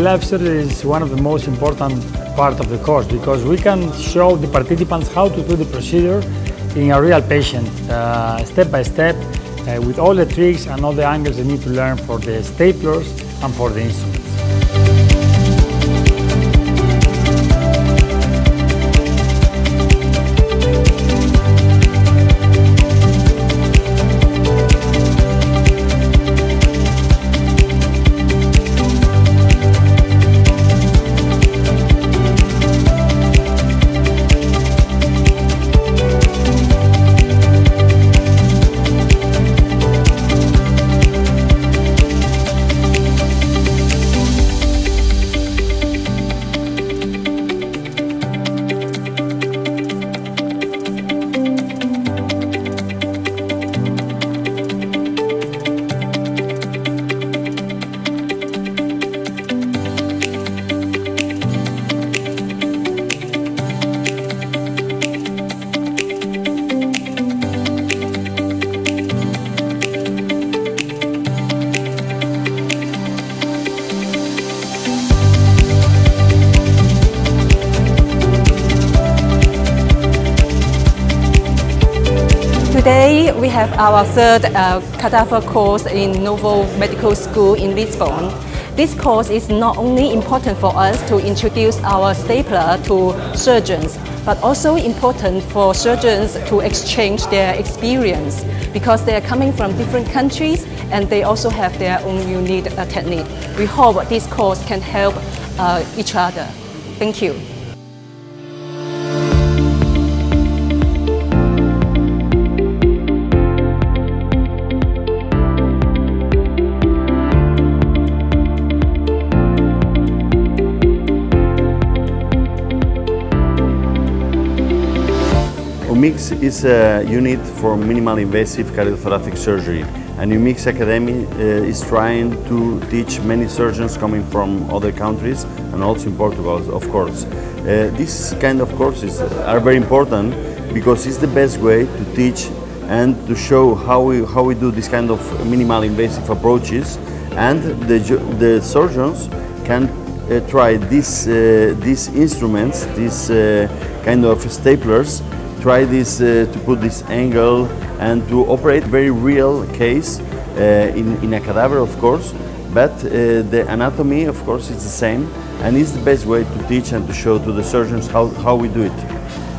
life surgery is one of the most important part of the course because we can show the participants how to do the procedure in a real patient, uh, step by step, uh, with all the tricks and all the angles they need to learn for the staplers and for the instruments. We have our third uh, cadaver course in Nova Medical School in Lisbon. This course is not only important for us to introduce our stapler to surgeons, but also important for surgeons to exchange their experience because they are coming from different countries and they also have their own unique uh, technique. We hope this course can help uh, each other. Thank you. UMICS is a unit for minimal invasive cardiothoracic surgery and UMICS Academy uh, is trying to teach many surgeons coming from other countries and also in Portugal of course. Uh, this kind of courses are very important because it's the best way to teach and to show how we, how we do this kind of minimal invasive approaches and the, the surgeons can uh, try these, uh, these instruments, these uh, kind of staplers try this uh, to put this angle and to operate very real case uh, in, in a cadaver of course but uh, the anatomy of course is the same and it's the best way to teach and to show to the surgeons how, how we do it.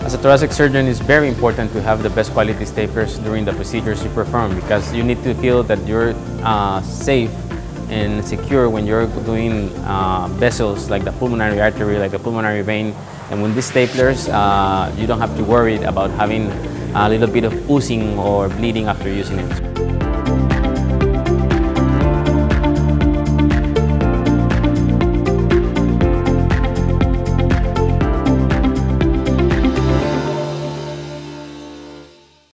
As a thoracic surgeon, it's very important to have the best quality staplers during the procedures you perform because you need to feel that you're uh, safe and secure when you're doing uh, vessels like the pulmonary artery, like the pulmonary vein. And with these staplers, uh, you don't have to worry about having a little bit of oozing or bleeding after using it.